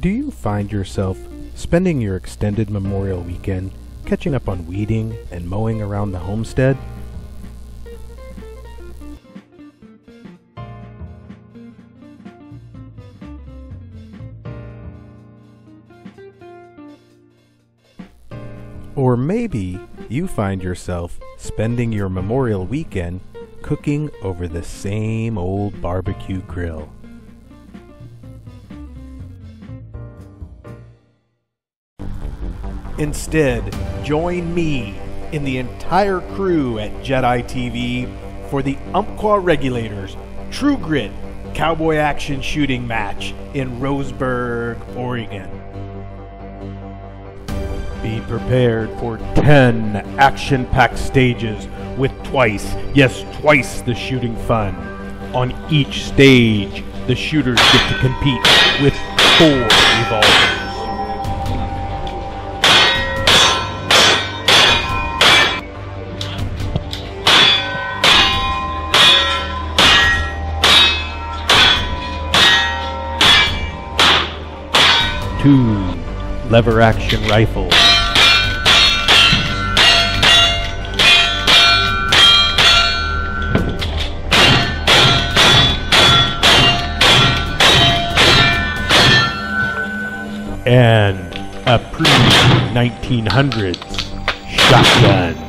Do you find yourself spending your extended Memorial weekend catching up on weeding and mowing around the homestead? Or maybe you find yourself spending your Memorial weekend cooking over the same old barbecue grill. Instead, join me and the entire crew at Jedi TV for the Umpqua Regulators True Grit Cowboy Action Shooting Match in Roseburg, Oregon. Be prepared for 10 action packed stages with twice, yes, twice the shooting fun. On each stage, the shooters get to compete with four revolvers. Two lever action rifles. and a pre 1900s shotgun.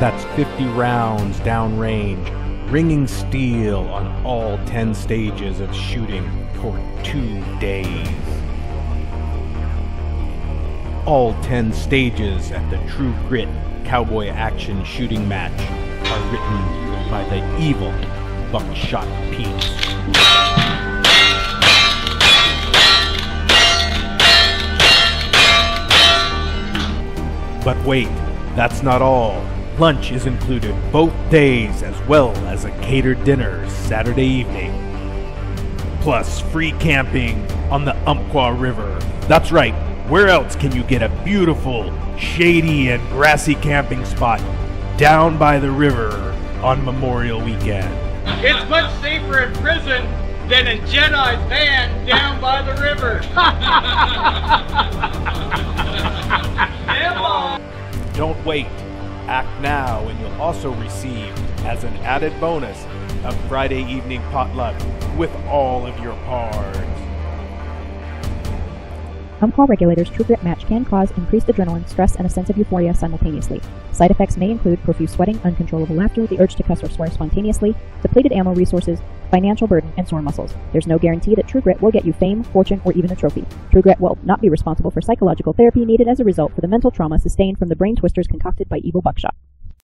That's 50 rounds downrange, ringing steel on all 10 stages of shooting for two days. All 10 stages at the True Grit Cowboy Action Shooting Match are written by the evil Buckshot Pete. But wait, that's not all. Lunch is included both days as well as a catered dinner Saturday evening. Plus free camping on the Umpqua River. That's right, where else can you get a beautiful, shady, and grassy camping spot down by the river on Memorial Weekend? It's much safer in prison than in Jedi's van down by the river. Don't wait. Act now, and you'll also receive, as an added bonus, a Friday evening potluck with all of your pards. Umpqua Regulators True Grit match can cause increased adrenaline, stress, and a sense of euphoria simultaneously. Side effects may include profuse sweating, uncontrollable laughter, the urge to cuss or swear spontaneously, depleted ammo resources, financial burden, and sore muscles. There's no guarantee that True Grit will get you fame, fortune, or even a trophy. True Grit will not be responsible for psychological therapy needed as a result for the mental trauma sustained from the brain twisters concocted by Evil Buckshot.